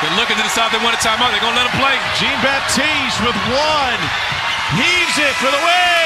They're looking to the decide they want a timeout. They're going to let him play. Jean Baptiste with one. Heaves it for the win.